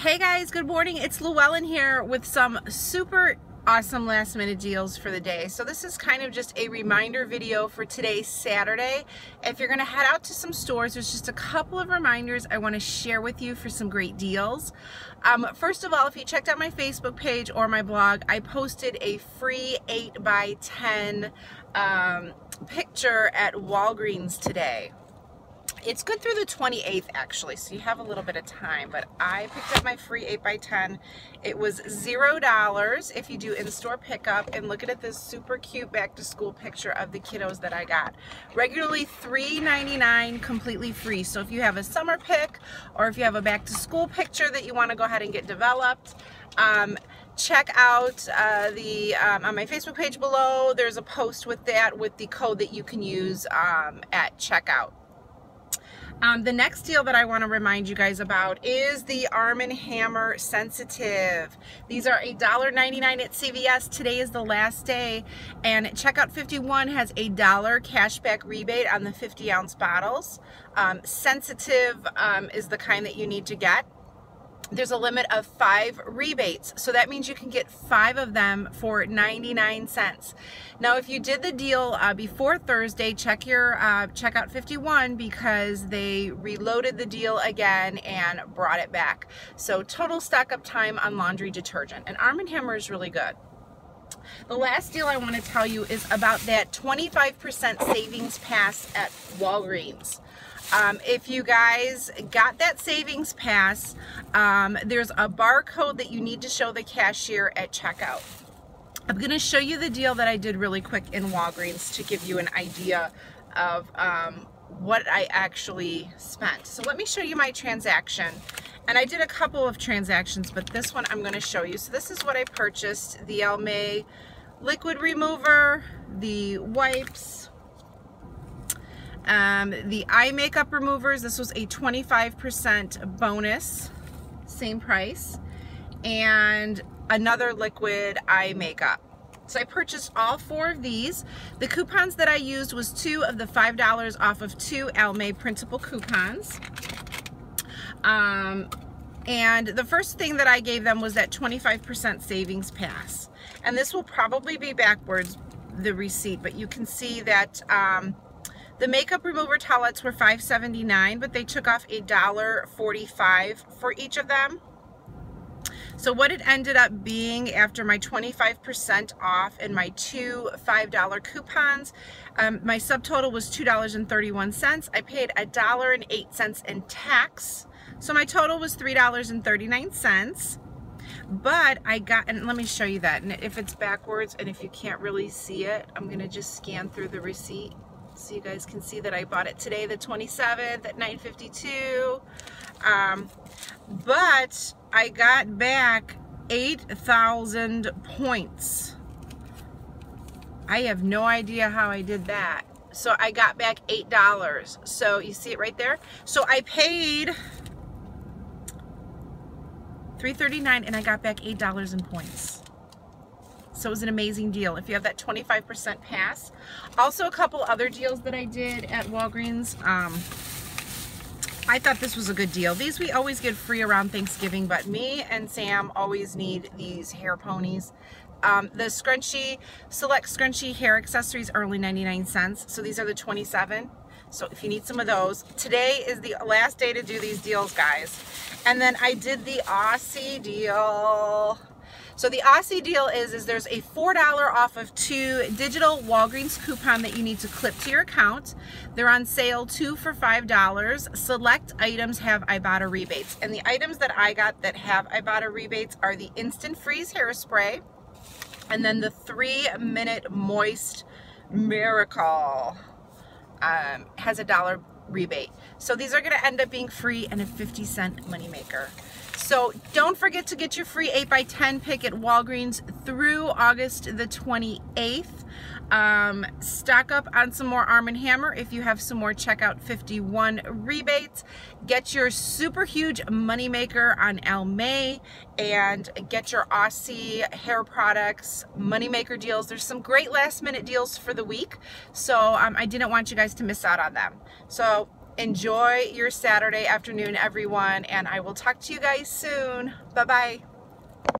Hey guys, good morning. It's Llewellyn here with some super awesome last minute deals for the day. So this is kind of just a reminder video for today, Saturday. If you're gonna head out to some stores, there's just a couple of reminders I wanna share with you for some great deals. Um, first of all, if you checked out my Facebook page or my blog, I posted a free 8 by 10 um, picture at Walgreens today. It's good through the 28th actually, so you have a little bit of time, but I picked up my free 8x10. It was $0 if you do in-store pickup, and look at this super cute back to school picture of the kiddos that I got. Regularly $3.99 completely free, so if you have a summer pick, or if you have a back to school picture that you wanna go ahead and get developed, um, check out uh, the um, on my Facebook page below. There's a post with that with the code that you can use um, at checkout. Um, the next deal that I want to remind you guys about is the Arm & Hammer Sensitive. These are $1.99 at CVS. Today is the last day and Checkout 51 has a dollar cashback rebate on the 50 ounce bottles. Um, sensitive um, is the kind that you need to get there's a limit of five rebates. So that means you can get five of them for 99 cents. Now, if you did the deal uh, before Thursday, check your uh, checkout 51 because they reloaded the deal again and brought it back. So total stock up time on laundry detergent. And Arm & Hammer is really good. The last deal I want to tell you is about that 25% savings pass at Walgreens. Um, if you guys got that savings pass, um, there's a barcode that you need to show the cashier at checkout. I'm going to show you the deal that I did really quick in Walgreens to give you an idea of um, what I actually spent. So let me show you my transaction. And I did a couple of transactions, but this one I'm going to show you. So this is what I purchased, the Almay liquid remover, the wipes, um, the eye makeup removers, this was a 25% bonus, same price, and another liquid eye makeup. So I purchased all four of these. The coupons that I used was two of the $5 off of two Almay printable coupons. Um, and the first thing that I gave them was that 25% savings pass. And this will probably be backwards, the receipt, but you can see that um, the makeup remover towelettes were $5.79, but they took off a $1.45 for each of them. So what it ended up being after my 25% off and my two $5 coupons, um, my subtotal was $2.31. I paid a dollar and eight cents in tax. So my total was $3.39. But I got, and let me show you that. And if it's backwards and if you can't really see it, I'm going to just scan through the receipt so you guys can see that I bought it today the 27th at 9.52 um, but I got back 8,000 points I have no idea how I did that so I got back eight dollars so you see it right there so I paid 339 and I got back eight dollars in points so it was an amazing deal if you have that 25% pass. Also a couple other deals that I did at Walgreens. Um, I thought this was a good deal. These we always get free around Thanksgiving, but me and Sam always need these hair ponies. Um, the scrunchie, select scrunchie hair accessories are only 99 cents. So these are the 27. So if you need some of those, today is the last day to do these deals, guys. And then I did the Aussie deal. So the Aussie deal is, is there's a $4 off of two digital Walgreens coupon that you need to clip to your account. They're on sale two for $5. Select items have Ibotta rebates. And the items that I got that have Ibotta rebates are the Instant Freeze Hairspray and then the three minute moist miracle um, has a dollar rebate. So these are to end up being free and a 50 cent moneymaker. So don't forget to get your free 8x10 pick at Walgreens through August the 28th. Um, stock up on some more Arm & Hammer if you have some more checkout 51 rebates. Get your super huge moneymaker on Almay and get your Aussie hair products moneymaker deals. There's some great last minute deals for the week. So um, I didn't want you guys to miss out on them. So Enjoy your Saturday afternoon, everyone, and I will talk to you guys soon. Bye-bye.